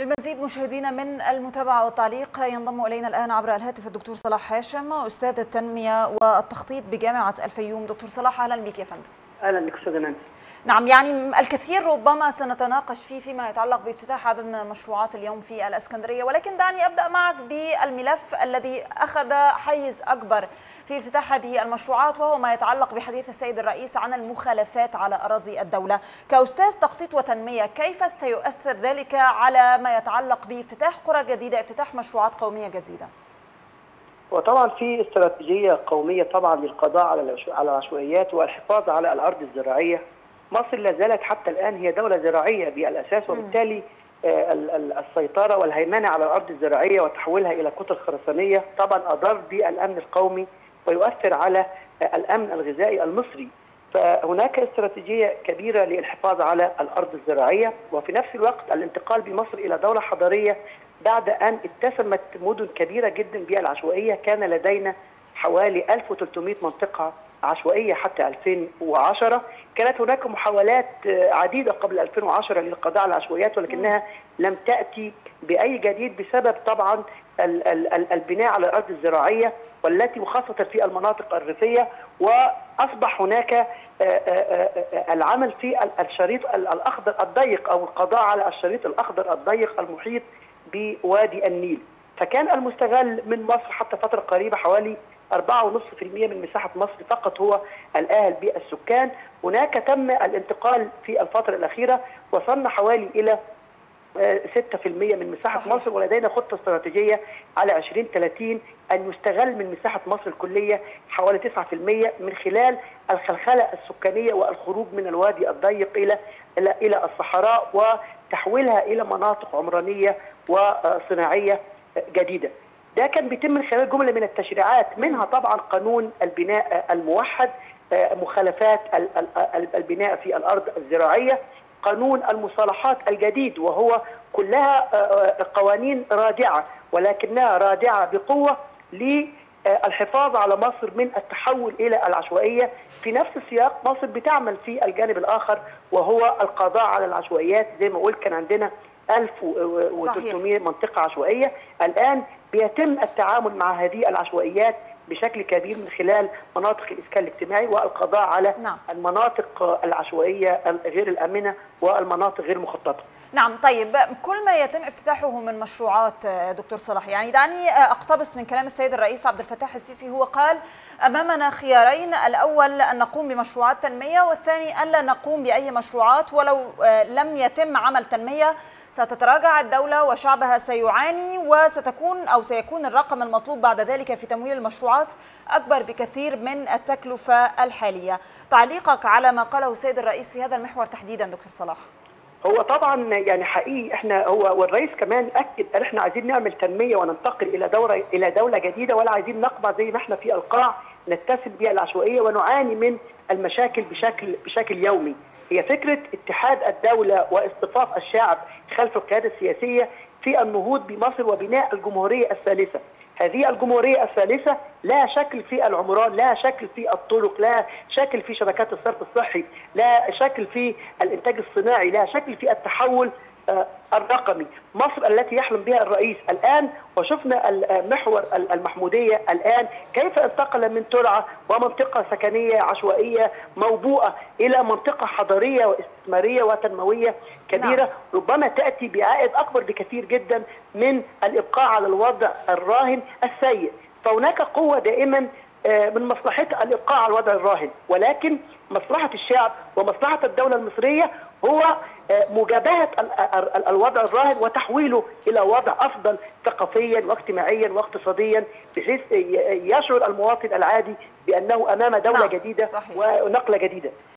للمزيد مشاهدينا من المتابعة والتعليق ينضم إلينا الآن عبر الهاتف الدكتور صلاح هاشم أستاذ التنمية والتخطيط بجامعة الفيوم. دكتور صلاح أهلا بك يا فندم. أهلا بك استاذه نانسي نعم يعني الكثير ربما سنتناقش فيه فيما يتعلق بافتتاح عدد من المشروعات اليوم في الإسكندرية. ولكن دعني أبدأ معك بالملف الذي أخذ حيز أكبر في افتتاح هذه المشروعات وهو ما يتعلق بحديث السيد الرئيس عن المخالفات على أراضي الدولة. كأستاذ تخطيط وتنمية كيف سيؤثر ذلك على ما يتعلق بافتتاح قرى جديدة افتتاح مشروعات قومية جديدة؟ وطبعا في استراتيجية قومية طبعا للقضاء على على العشوائيات والحفاظ على الأرض الزراعية. مصر لا زالت حتى الآن هي دولة زراعية بالأساس وبالتالي السيطرة والهيمنة على الأرض الزراعية وتحويلها إلى كتل خرسانية طبعا أضر بالأمن القومي ويؤثر على الأمن الغذائي المصري. فهناك استراتيجية كبيرة للحفاظ على الأرض الزراعية وفي نفس الوقت الانتقال بمصر إلى دولة حضارية بعد أن اتسمت مدن كبيرة جدا بالعشوائيه كان لدينا حوالي 1300 منطقة عشوائية حتى 2010 كانت هناك محاولات عديدة قبل 2010 للقضاء على العشوائيات ولكنها لم تأتي بأي جديد بسبب طبعا البناء على الأرض الزراعية والتي وخاصة في المناطق الريفية. وأصبح هناك العمل في الشريط الأخضر الضيق أو القضاء على الشريط الأخضر الضيق المحيط بوادي النيل. فكان المستغل من مصر حتى فترة قريبة حوالي 4.5% من مساحة مصر فقط هو الآهل بالسكان. هناك تم الانتقال في الفترة الأخيرة وصلنا حوالي إلى 6% من مساحة صحيح. مصر ولدينا خطة استراتيجية على 2030 ان يستغل من مساحة مصر الكلية حوالي 9% من خلال الخلخلة السكانية والخروج من الوادي الضيق إلى إلى إلى الصحراء وتحويلها إلى مناطق عمرانية وصناعية جديدة. ده كان بيتم من خلال جملة من التشريعات منها طبعا قانون البناء الموحد مخالفات البناء في الأرض الزراعية قانون المصالحات الجديد وهو كلها قوانين رادعة ولكنها رادعة بقوة للحفاظ على مصر من التحول إلى العشوائية. في نفس السياق مصر بتعمل في الجانب الآخر وهو القضاء على العشوائيات. زي ما قلت كان عندنا 1300 منطقة عشوائية. الآن بيتم التعامل مع هذه العشوائيات بشكل كبير من خلال مناطق الإسكان الاجتماعي والقضاء على نعم. المناطق العشوائية غير الأمنة والمناطق غير المخططه. نعم طيب كل ما يتم افتتاحه من مشروعات دكتور صلاح يعني دعني أقتبس من كلام السيد الرئيس عبد الفتاح السيسي هو قال أمامنا خيارين الأول أن نقوم بمشروعات تنمية والثاني الا نقوم بأي مشروعات ولو لم يتم عمل تنمية ستتراجع الدولة وشعبها سيعاني وستكون أو سيكون الرقم المطلوب بعد ذلك في تمويل المشروعات أكبر بكثير من التكلفة الحالية. تعليقك على ما قاله السيد الرئيس في هذا المحور تحديدا دكتور صلاح. هو طبعا يعني حقيقي إحنا هو والرئيس كمان أكد قال إحنا عايزين نعمل تنمية وننتقل إلى دوله إلى دولة جديدة ولا عايزين نقبع زي ما إحنا في القاع نتسم بها العشوائية ونعاني من المشاكل بشكل بشكل يومي. هي فكرة اتحاد الدولة واصطفاف الشعب خلف القيادة السياسية في النهوض بمصر وبناء الجمهورية الثالثة. هذه الجمهورية الثالثة لا شكل في العمران لا شكل في الطرق لا شكل في شبكات الصرف الصحي لا شكل في الإنتاج الصناعي لا شكل في التحول الرقمي مصر التي يحلم بها الرئيس الآن وشفنا محور المحمودية الآن كيف انتقل من ترعة ومنطقة سكنية عشوائية موبوءة إلى منطقة حضارية واستثمارية وتنموية كبيرة نعم. ربما تأتي بعائد أكبر بكثير جدا من الإبقاء على الوضع الراهن السيء فهناك قوة دائما من مصلحتها الابقاء على الوضع الراهن ولكن مصلحة الشعب ومصلحة الدولة المصرية هو مجابهة الوضع الراهن وتحويله إلى وضع أفضل ثقافيا واجتماعيا واقتصاديا بحيث يشعر المواطن العادي بأنه أمام دولة نعم. جديدة صحيح. ونقلة جديدة